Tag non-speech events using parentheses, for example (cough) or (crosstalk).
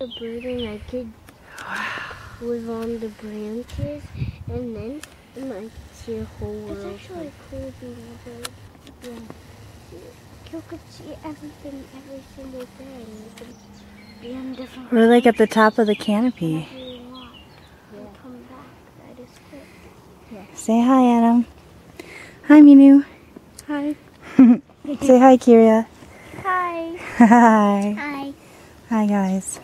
The bird and I could live on the branches and then and I could see a whole world. It's actually cool being a bird. Yeah. You could see everything every single day you could be on different We're like at the top of the canopy. every walk Say hi, Adam. Hi, Minu. Hi. (laughs) Say hi, Kiria. Hi. (laughs) Hi. Hi. Hi, guys.